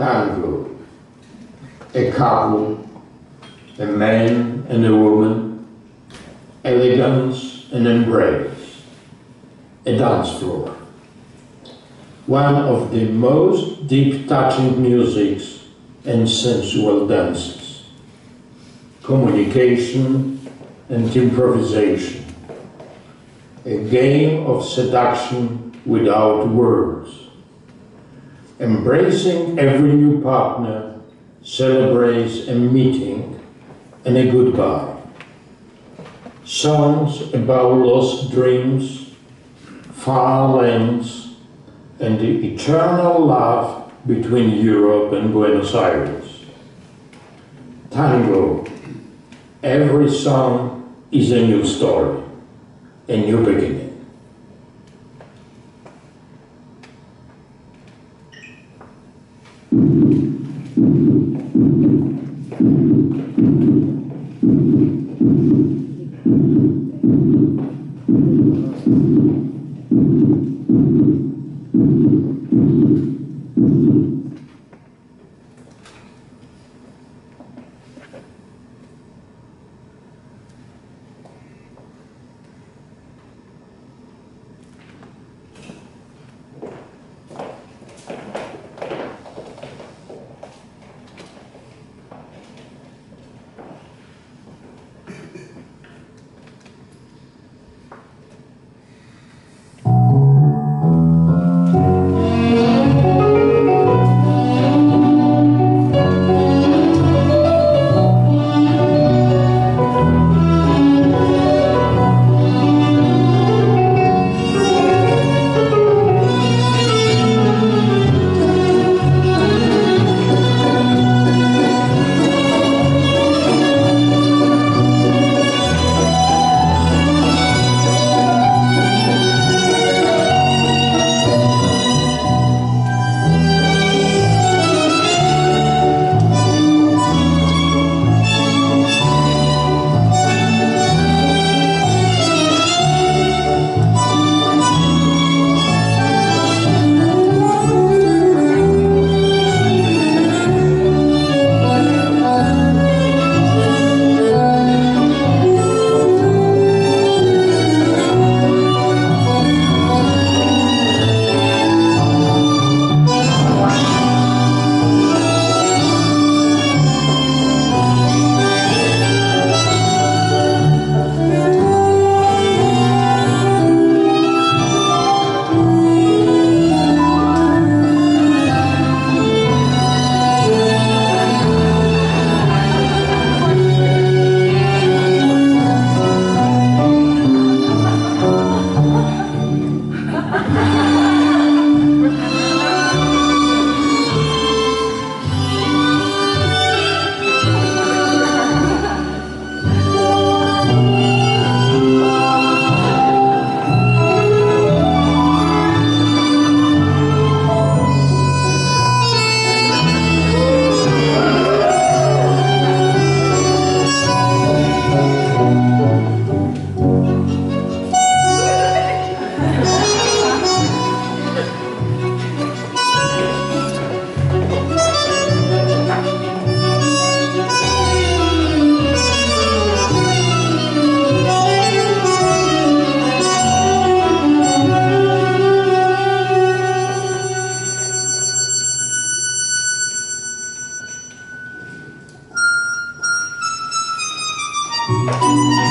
A couple, a man and a woman, elegance and embrace, a dance floor. One of the most deep touching musics and sensual dances. Communication and improvisation. A game of seduction without words. Embracing every new partner celebrates a meeting and a goodbye. Songs about lost dreams, far lands, and the eternal love between Europe and Buenos Aires. Tango. Every song is a new story, a new beginning. Thank you. Música